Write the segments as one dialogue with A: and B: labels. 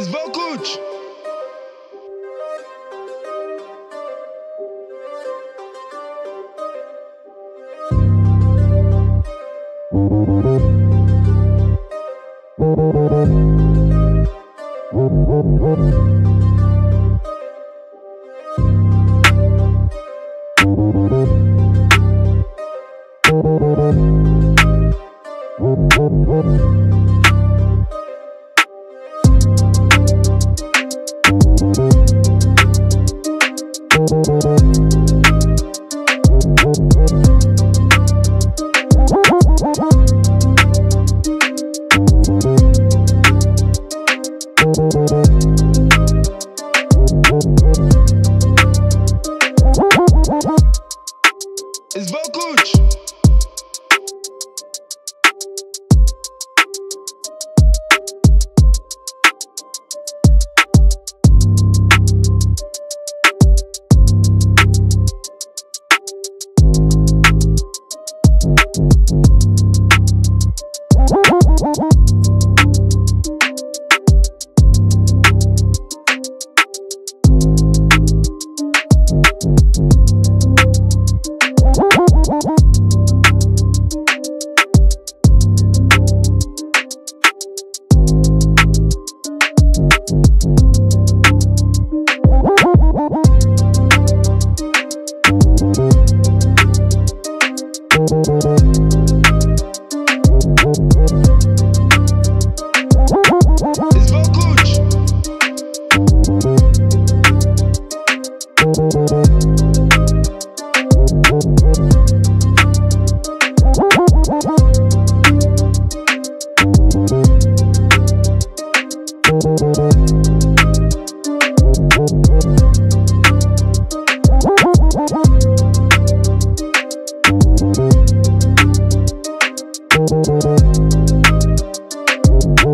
A: It's Vokuch. It's Vokuch. うん。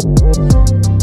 B: Música